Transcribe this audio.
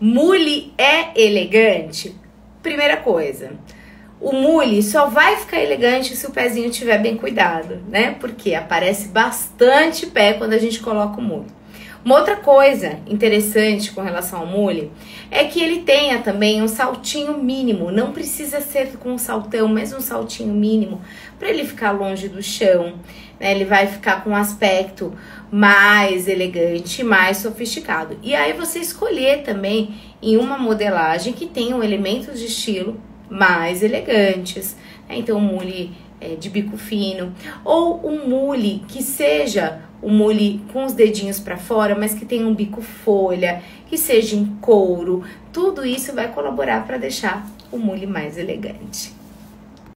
Mule é elegante? Primeira coisa, o mule só vai ficar elegante se o pezinho estiver bem cuidado, né? Porque aparece bastante pé quando a gente coloca o mule. Uma outra coisa interessante com relação ao mule é que ele tenha também um saltinho mínimo, não precisa ser com um saltão, mas um saltinho mínimo para ele ficar longe do chão. Né? Ele vai ficar com um aspecto mais elegante, mais sofisticado. E aí você escolher também em uma modelagem que tenha elementos de estilo mais elegantes. Né? Então, um mule é, de bico fino ou um mule que seja um mule com os dedinhos para fora, mas que tenha um bico folha, que seja em couro. Tudo isso vai colaborar para deixar o mule mais elegante.